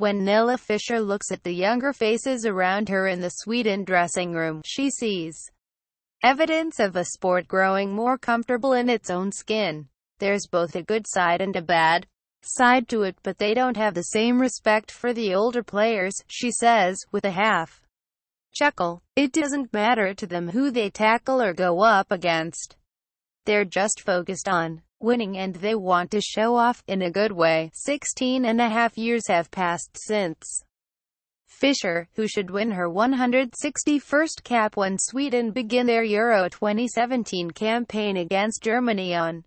When Nilla Fischer looks at the younger faces around her in the Sweden dressing room, she sees evidence of a sport growing more comfortable in its own skin. There's both a good side and a bad side to it but they don't have the same respect for the older players, she says, with a half chuckle. It doesn't matter to them who they tackle or go up against. They're just focused on winning and they want to show off, in a good way. 16 and a half years have passed since Fischer, who should win her 161st cap when Sweden begin their Euro 2017 campaign against Germany on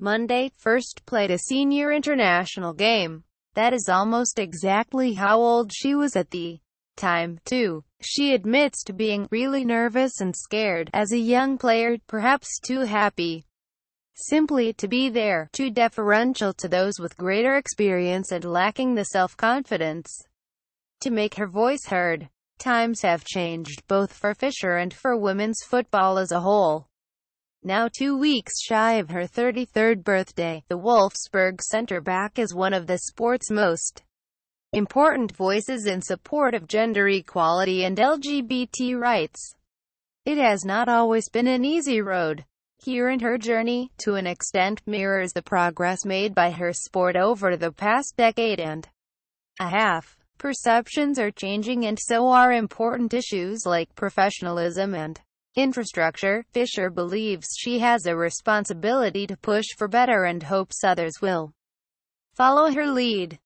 Monday, first played a senior international game. That is almost exactly how old she was at the time, too. She admits to being really nervous and scared as a young player, perhaps too happy simply to be there, too deferential to those with greater experience and lacking the self-confidence to make her voice heard. Times have changed both for Fischer and for women's football as a whole. Now two weeks shy of her 33rd birthday, the Wolfsburg center-back is one of the sport's most important voices in support of gender equality and LGBT rights. It has not always been an easy road. Here and her journey, to an extent, mirrors the progress made by her sport over the past decade and a half. Perceptions are changing and so are important issues like professionalism and infrastructure. Fischer believes she has a responsibility to push for better and hopes others will follow her lead.